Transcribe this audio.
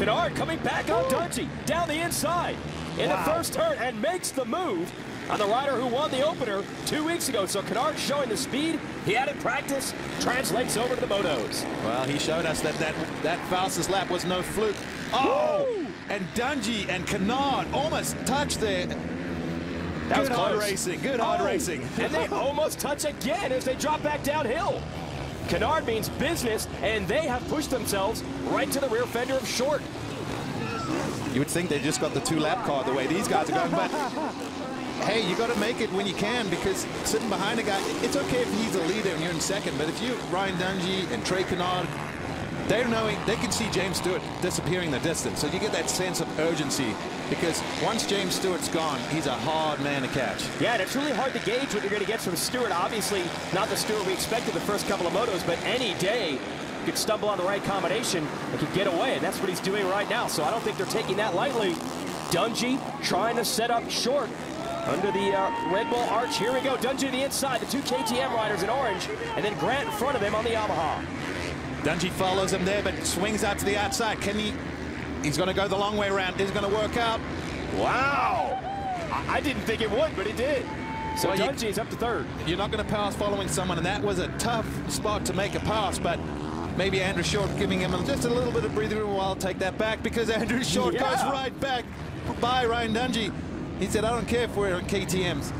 Canard coming back on Dungey, down the inside, in Wow. the first turn, and makes the move on the rider who won the opener two weeks ago. So Canard showing the speed he had in practice translates over to the motos. Well, he showed us that that, that fastest lap was no fluke. Oh, and Dungey and Canard almost touched there. That Good was hard racing, good hard Oh, racing. and they almost touch again as they drop back downhill. Canard means business, and they have pushed themselves right to the rear fender of Short. You would think they just got the two lap car the way these guys are going, but hey, you got to make it when you can because sitting behind a guy, it's okay if he's a leader and you're in second, but if you Ryan Dungey and Trey Canard, they're knowing they can see James Stewart disappearing in the distance, so you get that sense of urgency because once James Stewart's gone, he's a hard man to catch. Yeah, and it's really hard to gauge what you're going to get from Stewart. Obviously, not the Stewart we expected the first couple of motos, but any day could stumble on the right combination and could get away, and that's what he's doing right now. So I don't think they're taking that lightly. Dungey trying to set up short under the uh, Red Bull arch. Here we go. Dungey to the inside, the two KTM riders in orange, and then Grant in front of him on the Yamaha. Dungey follows him there, but swings out to the outside. Can he? He's going to go the long way around. Is it going to work out? Wow! I, I didn't think it would, but it did. So Well, you- Dungey's up to third. You're not going to pass following someone, and that was a tough spot to make a pass, but maybe Andrew Short giving him just a little bit of breathing room. I'll take that back because Andrew Short Yeah. goes right back by Ryan Dungey. He said, I don't care if we're on KTMs.